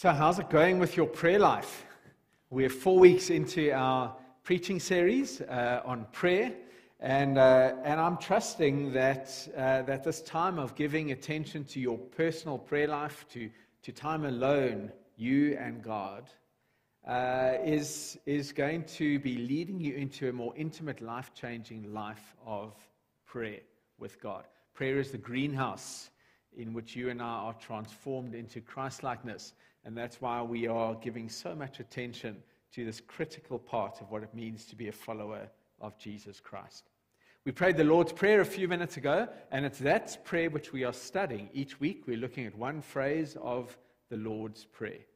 So, how's it going with your prayer life? We're four weeks into our preaching series uh, on prayer, and, uh, and I'm trusting that, uh, that this time of giving attention to your personal prayer life, to, to time alone, you and God, uh, is, is going to be leading you into a more intimate, life changing life of prayer with God. Prayer is the greenhouse in which you and I are transformed into Christ likeness. And that's why we are giving so much attention to this critical part of what it means to be a follower of Jesus Christ. We prayed the Lord's Prayer a few minutes ago, and it's that prayer which we are studying. Each week, we're looking at one phrase of the Lord's Prayer.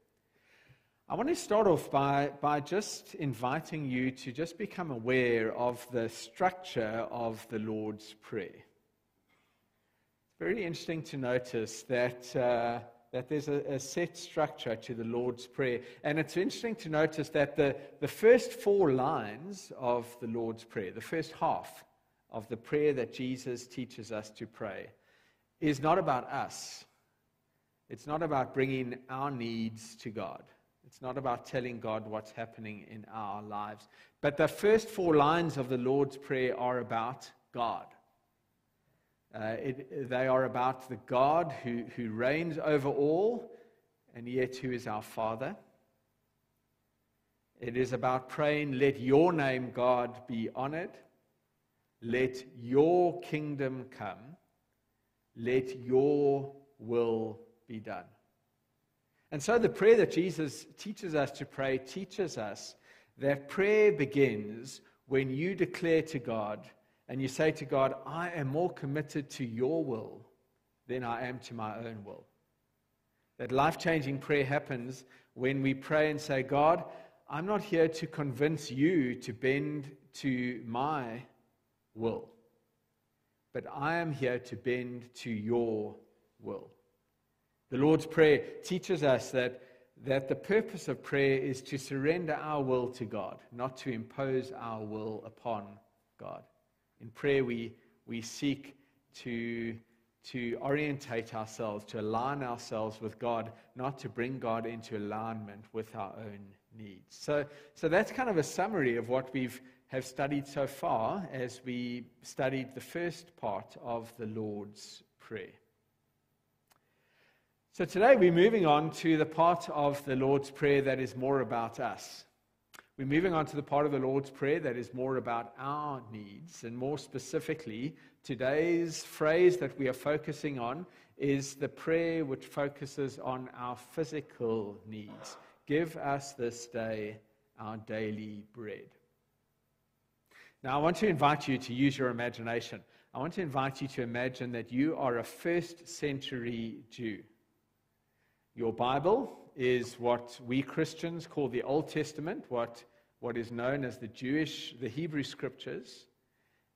I want to start off by, by just inviting you to just become aware of the structure of the Lord's Prayer. It's very interesting to notice that. Uh, that there's a, a, set structure to the Lord's Prayer. And it's interesting to notice that the, the first four lines of the Lord's Prayer, the first half of the prayer that Jesus teaches us to pray, is not about us. It's not about bringing our needs to God. It's not about telling God what's happening in our lives. But the first four lines of the Lord's Prayer are about God. Uh, it, they are about the God who, who reigns over all and yet who is our Father. It is about praying, let your name, God, be honored. Let your kingdom come. Let your will be done. And so the prayer that Jesus teaches us to pray teaches us that prayer begins when you declare to God, and you say to God, I am more committed to your will than I am to my own will. That life changing prayer happens when we pray and say, God, I'm not here to convince you to bend to my will, but I am here to bend to your will. The Lord's Prayer teaches us that, that the purpose of prayer is to surrender our will to God, not to impose our will upon God. In prayer, we, we seek to, to orientate ourselves, to align ourselves with God, not to bring God into alignment with our own needs. So, so that's kind of a summary of what we've have studied so far as we studied the first part of the Lord's Prayer. So today we're moving on to the part of the Lord's Prayer that is more about us. We're moving on to the part of the Lord's Prayer that is more about our needs. And more specifically, today's phrase that we are focusing on is the prayer which focuses on our physical needs. Give us this day our daily bread. Now, I want to invite you to use your imagination. I want to invite you to imagine that you are a first century Jew. Your Bible is what we Christians call the Old Testament, what, what is known as the Jewish, the Hebrew Scriptures.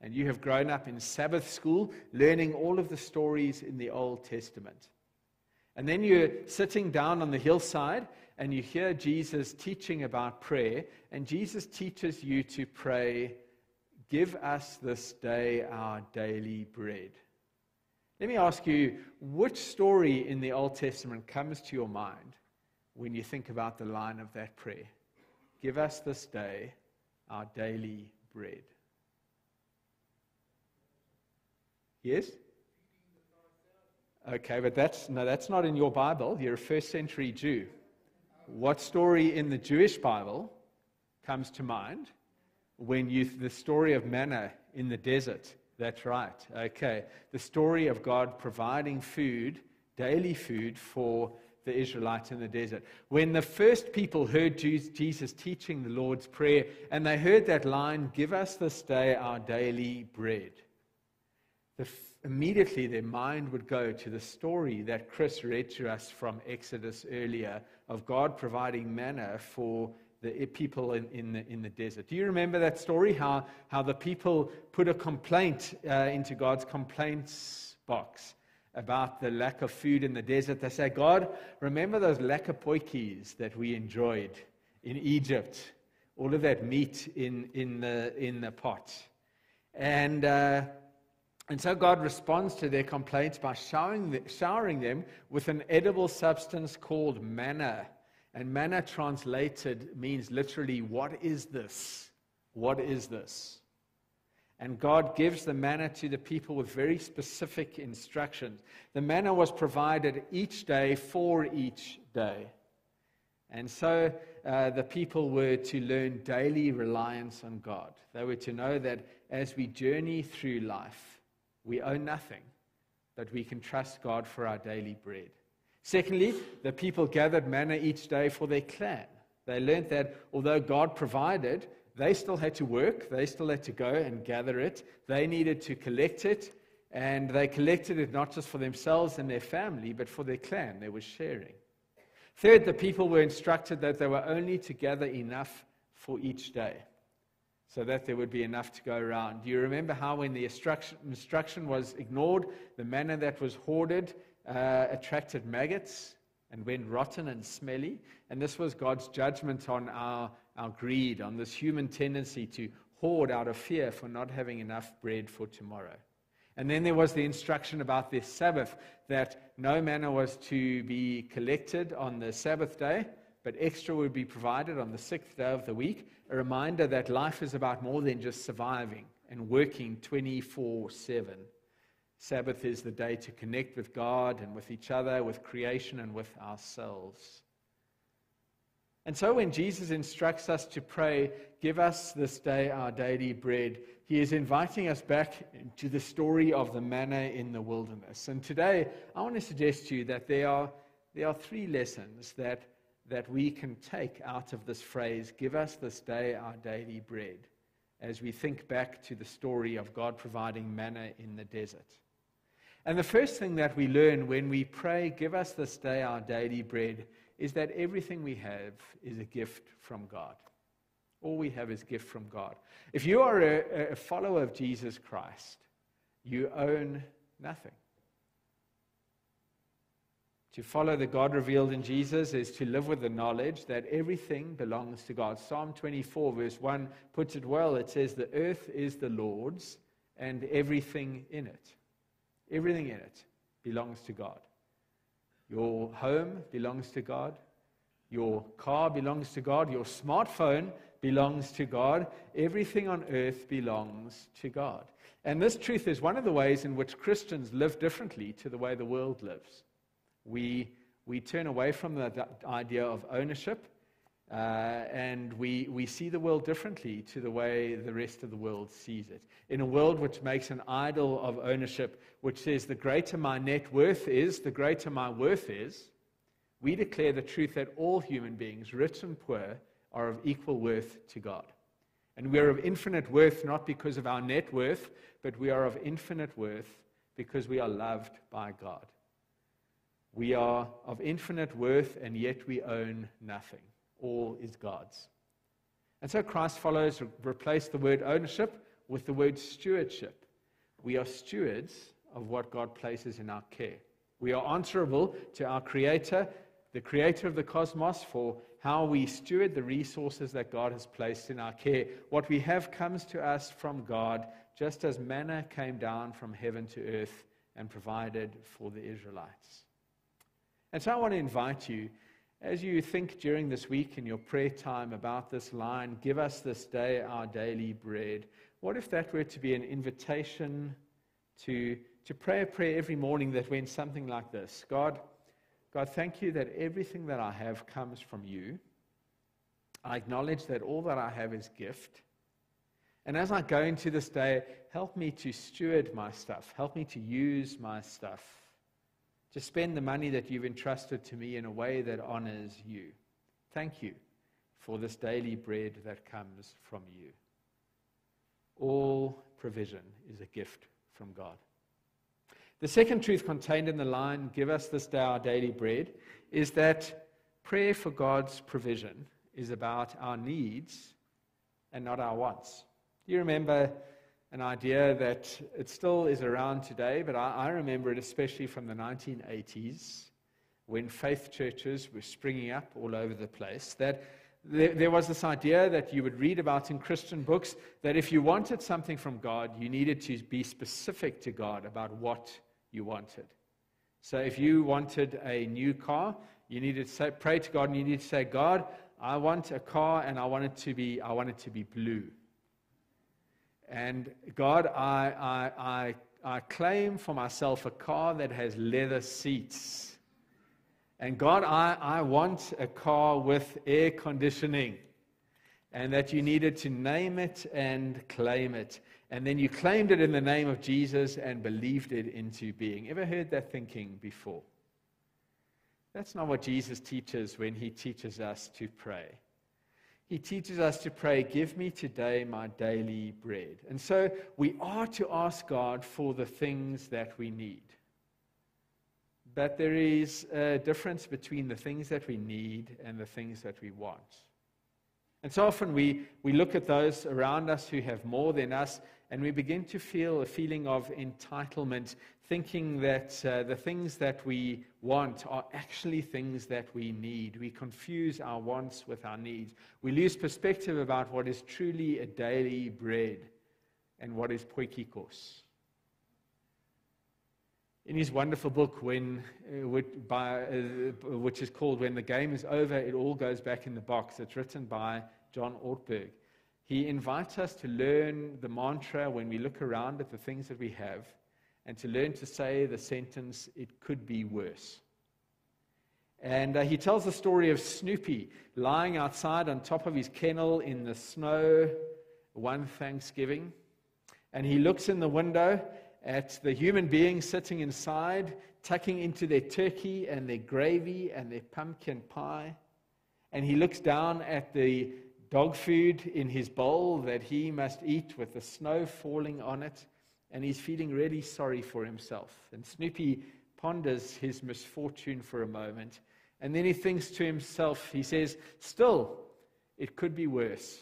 And you have grown up in Sabbath school learning all of the stories in the Old Testament. And then you're sitting down on the hillside and you hear Jesus teaching about prayer. And Jesus teaches you to pray, Give us this day our daily bread. Let me ask you, which story in the Old Testament comes to your mind when you think about the line of that prayer? Give us this day our daily bread. Yes? Okay, but that's no, that's not in your Bible. You're a first century Jew. What story in the Jewish Bible comes to mind when you the story of manna in the desert that's right. Okay. The story of God providing food, daily food for the Israelites in the desert. When the first people heard Jesus teaching the Lord's Prayer and they heard that line, Give us this day our daily bread, the, immediately their mind would go to the story that Chris read to us from Exodus earlier of God providing manna for the people in, in, the, in the desert. Do you remember that story? How, how the people put a complaint uh, into God's complaints box about the lack of food in the desert. They say, God, remember those lekker that we enjoyed in Egypt? All of that meat in, in, the, in the pot. And, uh, and so God responds to their complaints by showering, the, showering them with an edible substance called manna And manna translated means literally, what is this? What is this? And God gives the manna to the people with very specific instructions. The manna was provided each day for each day. And so uh, the people were to learn daily reliance on God. They were to know that as we journey through life, we owe nothing, but we can trust God for our daily bread. Secondly, the people gathered manna each day for their clan. They learned that although God provided, they still had to work, they still had to go and gather it, they needed to collect it, and they collected it not just for themselves and their family, but for their clan. They were sharing. Third, the people were instructed that they were only to gather enough for each day so that there would be enough to go around. Do you remember how, when the instruction, instruction was ignored, the manna that was hoarded uh, attracted maggots and went rotten and smelly? And this was God's judgment on our our greed, on this human tendency to hoard out of fear for not having enough bread for tomorrow. And then there was the instruction about the Sabbath that no manna was to be collected on the Sabbath day, but extra would be provided on the sixth day of the week. A reminder that life is about more than just surviving and working 24 7. Sabbath is the day to connect with God and with each other, with creation, and with ourselves. And so when Jesus instructs us to pray, Give us this day our daily bread, he is inviting us back to the story of the manna in the wilderness. And today, I want to suggest to you that there are, there are three lessons that, that we can take out of this phrase, Give us this day our daily bread, as we think back to the story of God providing manna in the desert. And the first thing that we learn when we pray, Give us this day our daily bread, is that everything we have is a gift from God. All we have is gift from God. If you are a, a follower of Jesus Christ, you own nothing. To follow the God revealed in Jesus is to live with the knowledge that everything belongs to God. Psalm 24, verse 1 puts it well. It says, The earth is the Lord's and everything in it. Everything in it belongs to God. Your home belongs to God. Your car belongs to God. Your smartphone belongs to God. Everything on earth belongs to God. And this truth is one of the ways in which Christians live differently to the way the world lives. We, we turn away from the idea of ownership uh, and we, we see the world differently to the way the rest of the world sees it. In a world which makes an idol of ownership, which says the greater my net worth is, the greater my worth is, we declare the truth that all human beings, rich and poor, are of equal worth to God. And we are of infinite worth not because of our net worth, but we are of infinite worth because we are loved by God. We are of infinite worth, and yet we own nothing all is God's. And so Christ follows replace the word ownership with the word stewardship. We are stewards of what God places in our care. We are answerable to our Creator, the Creator of the cosmos, for how we steward the resources that God has placed in our care. What we have comes to us from God, just as manna came down from heaven to earth and provided for the Israelites. And so I want to invite you as you think during this week in your prayer time about this line, give us this day our daily bread, what if that were to be an invitation to, to pray a prayer every morning that went something like this God, God, thank you that everything that I have comes from you. I acknowledge that all that I have is gift. And as I go into this day, help me to steward my stuff. Help me to use my stuff to spend the money that you've entrusted to me in a way that honors you. Thank you for this daily bread that comes from you. All provision is a gift from God. The second truth contained in the line, Give us this day our daily bread, is that prayer for God's provision is about our needs and not our wants. Do you remember an idea that it still is around today, but I, I remember it especially from the 1980s when faith churches were springing up all over the place. That there, there, was this idea that you would read about in Christian books that if you wanted something from God, you needed to be specific to God about what you wanted. So if you wanted a new car, You needed to say, pray to God and you need to say, God, I want a car and I want it to be, I want it to be blue. And God, I, I, I, I claim for myself a car that has leather seats. And God, I, I want a car with air conditioning. And that you needed to name it and claim it. And then you claimed it in the name of Jesus and believed it into being. Ever heard that thinking before? That's not what Jesus teaches when he teaches us to pray. He teaches us to pray, Give me today my daily bread. And so we are to ask God for the things that we need. But there is a difference between the things that we need and the things that we want. And so often we, we look at those around us who have more than us and we begin to feel a feeling of entitlement, thinking that uh, the things that we want are actually things that we need. We confuse our wants with our needs. We lose perspective about what is truly a daily bread and what is poikikos. In his wonderful book, when, uh, which, by, uh, which is called When the Game is Over, It All Goes Back in the Box, it's written by John Ortberg. He invites us to learn the mantra when we look around at the things that we have and to learn to say the sentence, it could be worse. And uh, he tells the story of Snoopy lying outside on top of his kennel in the snow one Thanksgiving. And he looks in the window at the human beings sitting inside, tucking into their turkey and their gravy and their pumpkin pie. And he looks down at the dog food in his bowl that he must eat with the snow falling on it, and he's feeling really sorry for himself. And Snoopy ponders his misfortune for a moment, and then he thinks to himself, he says, Still, it could be worse.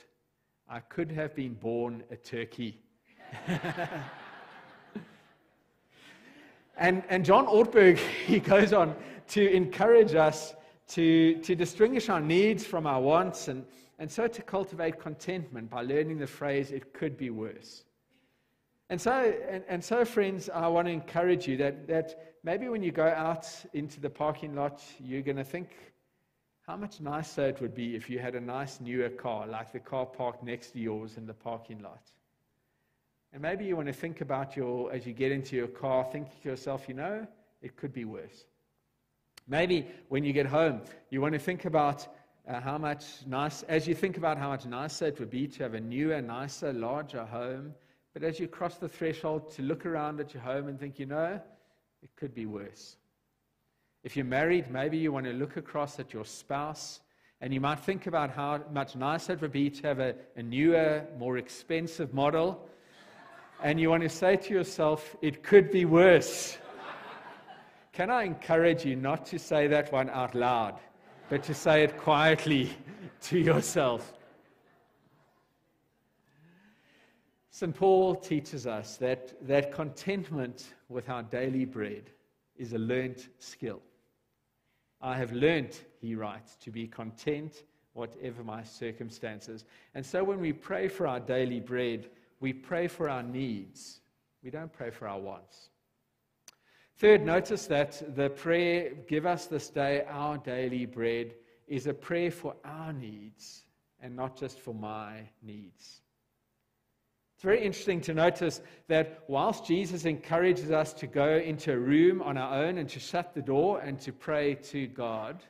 I could have been born a turkey. and, and John Ortberg, he goes on to encourage us to, to distinguish our needs from our wants and, and so to cultivate contentment by learning the phrase, it could be worse. And so, and, and, so, friends, I want to encourage you that, that maybe when you go out into the parking lot, you're going to think how much nicer it would be if you had a nice newer car, like the car parked next to yours in the parking lot. And maybe you want to think about your, as you get into your car, think to yourself, you know, it could be worse. Maybe when you get home, you want to think about uh, how much nice, as you think about how much nicer it would be to have a newer, nicer, larger home, but as you cross the threshold to look around at your home and think, you know, it could be worse. If you're married, maybe you want to look across at your spouse and you might think about how much nicer it would be to have a, a newer, more expensive model. And you want to say to yourself, it could be worse. Can I encourage you not to say that one out loud? But to say it quietly to yourself. St. Paul teaches us that, that contentment with our daily bread is a learnt skill. I have learnt, he writes, to be content whatever my circumstances. And so when we pray for our daily bread, we pray for our needs. We don't pray for our wants. Third, notice that the prayer, Give us this day our daily bread, is a prayer for our needs and not just for my needs. It's very interesting to notice that whilst Jesus encourages us to go into a room on our own and to shut the door and to pray to God,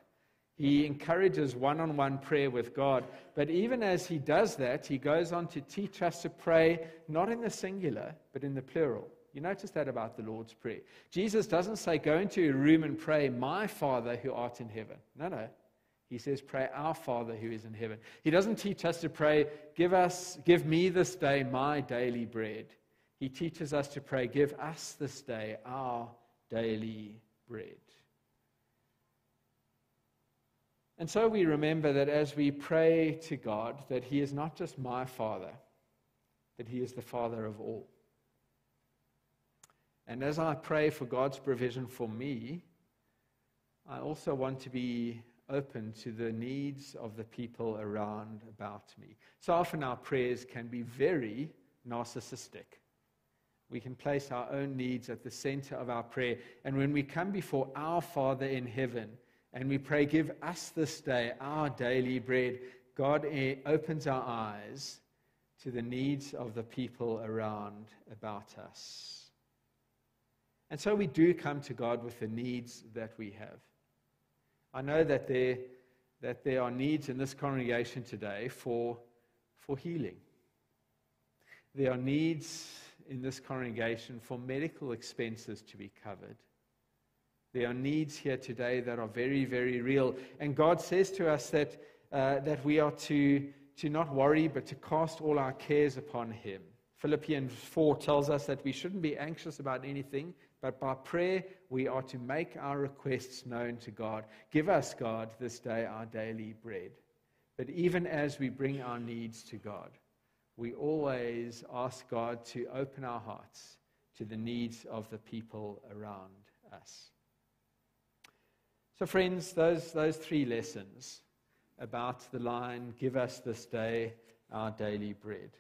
he encourages one on one prayer with God. But even as he does that, he goes on to teach us to pray not in the singular, but in the plural. You notice that about the Lord's Prayer. Jesus doesn't say, Go into a room and pray, My Father who art in heaven. No, no. He says, Pray, Our Father who is in heaven. He doesn't teach us to pray, Give us, give me this day my daily bread. He teaches us to pray, Give us this day our daily bread. And so we remember that as we pray to God, that He is not just my Father, that He is the Father of all. And as I pray for God's provision for me, I also want to be open to the needs of the people around about me. So often our prayers can be very narcissistic. We can place our own needs at the center of our prayer. And when we come before our Father in heaven And we pray, give us this day our daily bread. God eh, opens our eyes to the needs of the people around about us. And so we do come to God with the needs that we have. I know that there, that there are needs in this congregation today for, for healing. There are needs in this congregation for medical expenses to be covered. There are needs here today that are very, very real. And God says to us that, uh, that we are to, to not worry, but to cast all our cares upon Him. Philippians 4 tells us that we shouldn't be anxious about anything, but by prayer we are to make our requests known to God. Give us, God, this day our daily bread. But even as we bring our needs to God, we always ask God to open our hearts to the needs of the people around us. So, friends, those, those three lessons about the line, Give us this day our daily bread.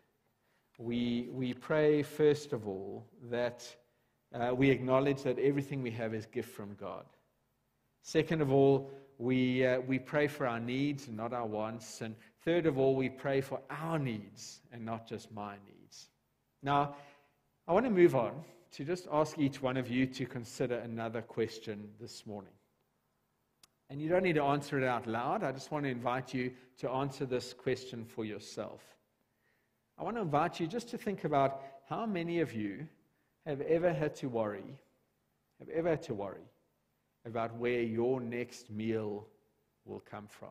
We, we pray, first of all, that uh, we acknowledge that everything we have is gift from God. Second of all, we, uh, we pray for our needs and not our wants. And third of all, we pray for our needs and not just my needs. Now, I want to move on to just ask each one of you to consider another question this morning. And you don't need to answer it out loud. I just want to invite you to answer this question for yourself. I want to invite you just to think about how many of you have ever had to worry, have ever had to worry about where your next meal will come from.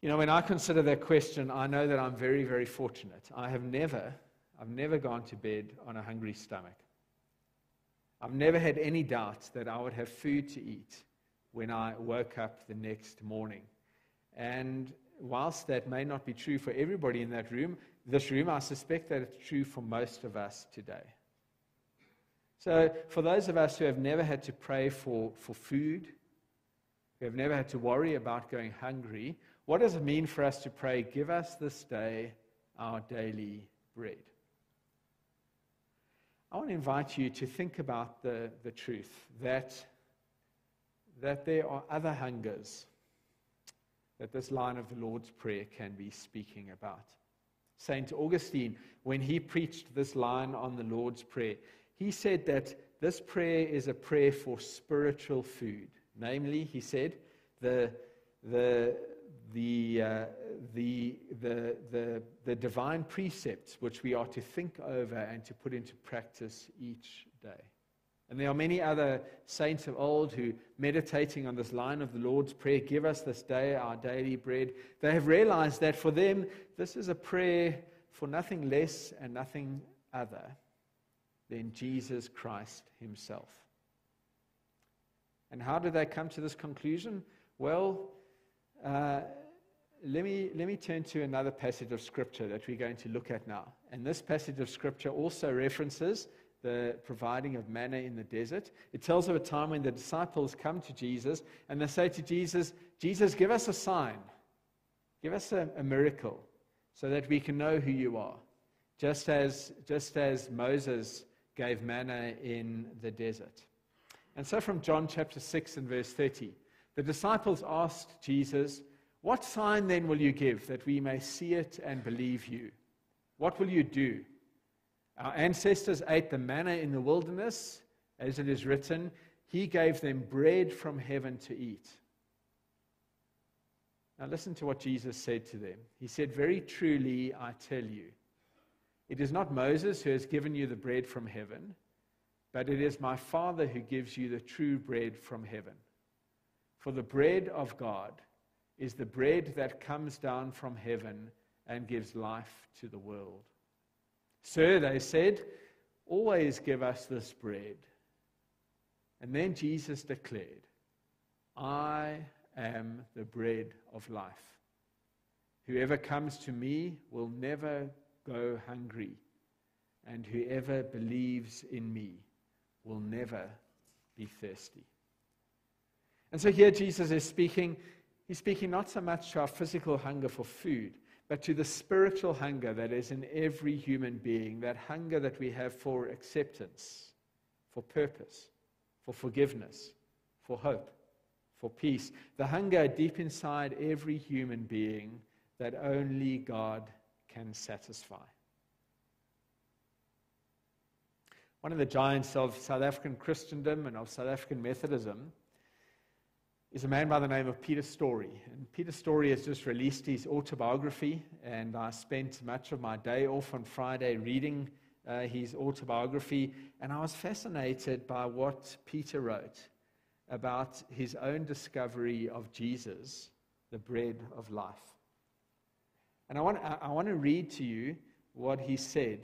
You know, when I consider that question, I know that I'm very, very fortunate. I have never, I've never gone to bed on a hungry stomach. I've never had any doubt that I would have food to eat when I woke up the next morning. And whilst that may not be true for everybody in that room, this room, I suspect that it's true for most of us today. So, for those of us who have never had to pray for, for food, who have never had to worry about going hungry, what does it mean for us to pray, Give us this day our daily bread? I want to invite you to think about the, the truth that, that there are other hungers that this line of the Lord's Prayer can be speaking about. St. Augustine, when he preached this line on the Lord's Prayer, he said that this prayer is a prayer for spiritual food. Namely, he said, the, the, the, uh, the, the, the, the divine precepts which we are to think over and to put into practice each day. And there are many other saints of old who, meditating on this line of the Lord's Prayer, give us this day our daily bread, they have realized that for them, this is a prayer for nothing less and nothing other than Jesus Christ Himself. And how did they come to this conclusion? Well, uh, let, me, let me turn to another passage of Scripture that we're going to look at now. And this passage of Scripture also references the providing of manna in the desert. It tells of a time when the disciples come to Jesus and they say to Jesus, Jesus, give us a sign, give us a, a miracle so that we can know who you are. Just as, just as Moses gave manna in the desert. And so from John chapter 6 and verse 30, the disciples asked Jesus, What sign then will you give that we may see it and believe you? What will you do? Our ancestors ate the manna in the wilderness, as it is written, He gave them bread from heaven to eat. Now, listen to what Jesus said to them. He said, Very truly, I tell you, it is not Moses who has given you the bread from heaven, but it is my Father who gives you the true bread from heaven. For the bread of God is the bread that comes down from heaven and gives life to the world. Sir, they said, always give us this bread. And then Jesus declared, I am the bread of life. Whoever comes to me will never go hungry, and whoever believes in me will never be thirsty. And so here Jesus is speaking, he's speaking not so much to our physical hunger for food, but to the spiritual hunger that is in every human being, that hunger that we have for acceptance, for purpose, for forgiveness, for hope, for peace, the hunger deep inside every human being that only God can satisfy. One of the giants of South African Christendom and of South African Methodism is a man by the name of Peter Storey. And Peter Storey has just released his autobiography, and I spent much of my day off on Friday reading uh, his autobiography, and I was fascinated by what Peter wrote about his own discovery of Jesus, the bread of life. And I want, I want to read to you what he said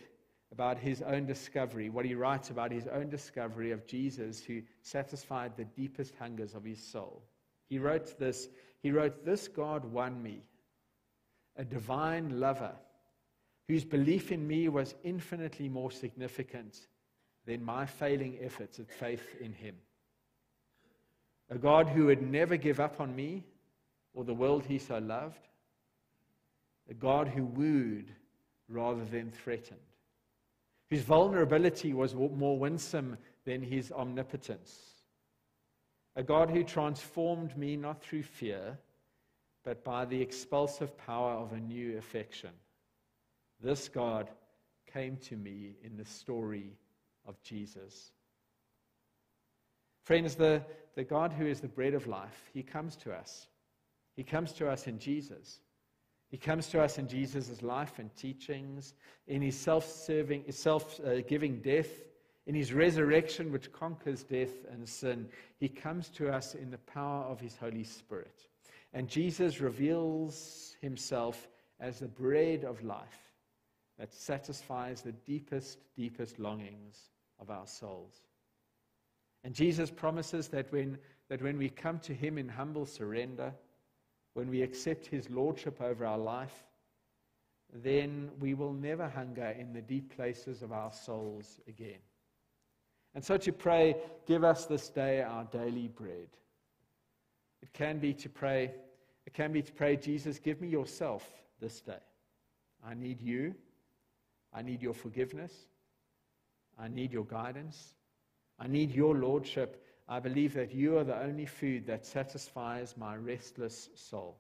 about his own discovery, what he writes about his own discovery of Jesus who satisfied the deepest hungers of his soul. He wrote this, he wrote, This God won me, a divine lover, whose belief in me was infinitely more significant than my failing efforts at faith in him. A God who would never give up on me or the world he so loved. A God who wooed rather than threatened. Whose vulnerability was more winsome than his omnipotence a God who transformed me not through fear, but by the expulsive power of a new affection. This God came to me in the story of Jesus. Friends, the, the God who is the bread of life, he comes to us. He comes to us in Jesus. He comes to us in Jesus' life and teachings, in his self serving, self giving death, in his resurrection, which conquers death and sin, he comes to us in the power of his Holy Spirit. And Jesus reveals himself as the bread of life that satisfies the deepest, deepest longings of our souls. And Jesus promises that when, that when we come to him in humble surrender, when we accept his lordship over our life, then we will never hunger in the deep places of our souls again. And so to pray, give us this day our daily bread. It can be to pray, it can be to pray, Jesus, give me yourself this day. I need you. I need your forgiveness. I need your guidance. I need your lordship. I believe that you are the only food that satisfies my restless soul.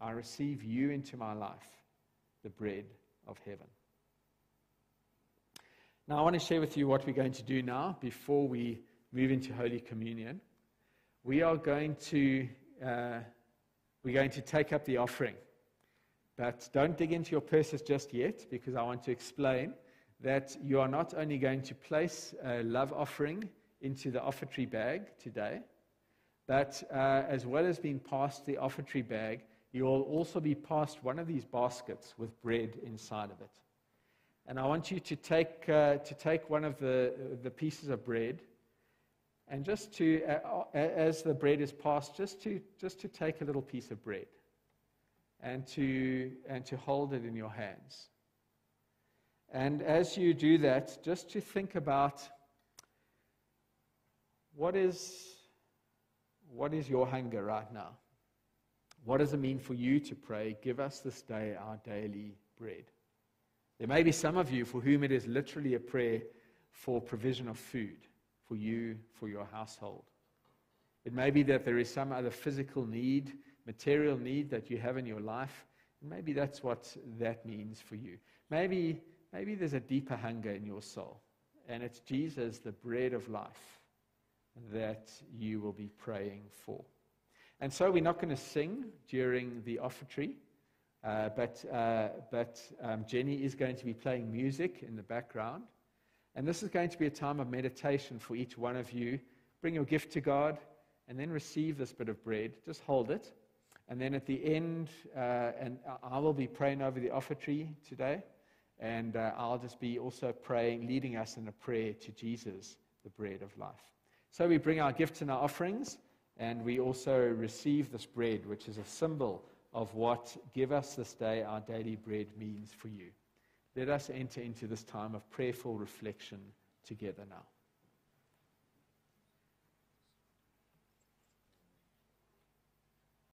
I receive you into my life, the bread of heaven. Now, I want to share with you what we're going to do now before we move into Holy Communion. We are going to, uh, we're going to take up the offering. But don't dig into your purses just yet because I want to explain that you are not only going to place a love offering into the offertory bag today, but uh, as well as being passed the offertory bag, you will also be passed one of these baskets with bread inside of it. And I want you to take, uh, to take one of the, the pieces of bread and just to, uh, as the bread is passed, just to, just to take a little piece of bread and to, and to hold it in your hands. And as you do that, just to think about what is, what is your hunger right now? What does it mean for you to pray, Give us this day our daily bread? There may be some of you for whom it is literally a prayer for provision of food for you, for your household. It may be that there is some other physical need, material need that you have in your life. And maybe that's what that means for you. Maybe, maybe there's a deeper hunger in your soul. And it's Jesus, the bread of life, that you will be praying for. And so we're not going to sing during the offertory. Uh, but uh, but um, Jenny is going to be playing music in the background. And this is going to be a time of meditation for each one of you. Bring your gift to God and then receive this bit of bread. Just hold it. And then at the end, uh, and I will be praying over the offertory today. And uh, I'll just be also praying, leading us in a prayer to Jesus, the bread of life. So we bring our gifts and our offerings, and we also receive this bread, which is a symbol of what give us this day our daily bread means for you. Let us enter into this time of prayerful reflection together now.